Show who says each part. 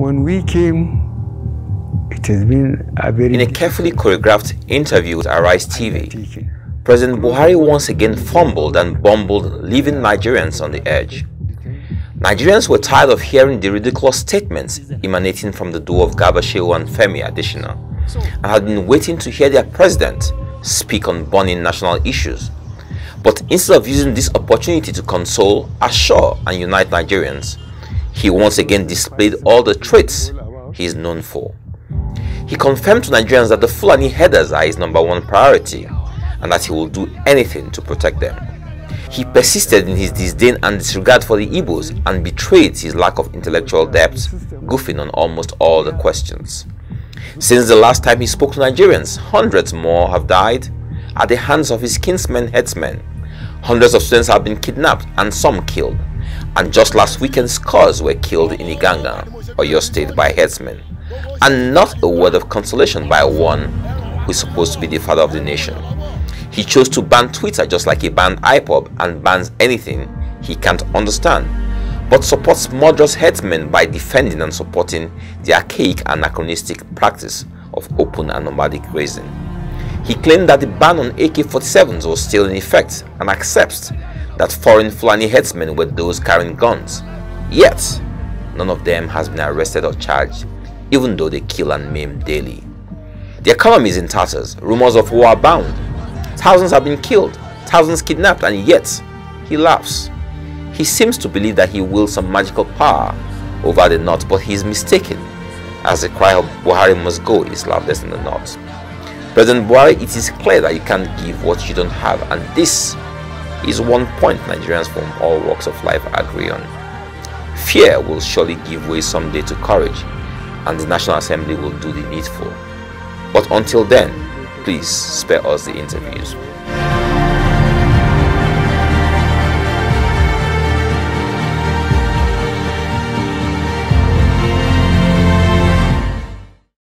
Speaker 1: When we came, it has been a very...
Speaker 2: In a carefully choreographed interview with Arise TV, President Buhari once again fumbled and bumbled, leaving Nigerians on the edge. Nigerians were tired of hearing the ridiculous statements emanating from the duo of Garba Shehu and Femi Adesina, and had been waiting to hear their president speak on burning national issues. But instead of using this opportunity to console, assure, and unite Nigerians, he once again displayed all the traits he is known for. He confirmed to Nigerians that the Fulani headers are his number one priority and that he will do anything to protect them. He persisted in his disdain and disregard for the Igbos and betrayed his lack of intellectual depth, goofing on almost all the questions. Since the last time he spoke to Nigerians, hundreds more have died at the hands of his kinsmen headsmen. Hundreds of students have been kidnapped and some killed. And just last weekend, scores were killed in Igangan, or your state, by headsmen. And not a word of consolation by one who is supposed to be the father of the nation. He chose to ban Twitter just like he banned IPOB and bans anything he can't understand, but supports murderous headsmen by defending and supporting the archaic anachronistic practice of open and nomadic grazing. He claimed that the ban on AK-47s was still in effect and accepts that foreign Fulani headsmen were those carrying guns. Yet, none of them has been arrested or charged, even though they kill and maim daily. The economy is in tatters, rumors of war abound, Thousands have been killed, thousands kidnapped, and yet he laughs. He seems to believe that he wields some magical power over the North, but he is mistaken, as the cry of Buhari must go is loudest in the North. President Buhari, it is clear that you can't give what you don't have, and this is one point Nigerians from all walks of life agree on. Fear will surely give way someday to courage, and the National Assembly will do the needful. But until then, please spare us the interviews.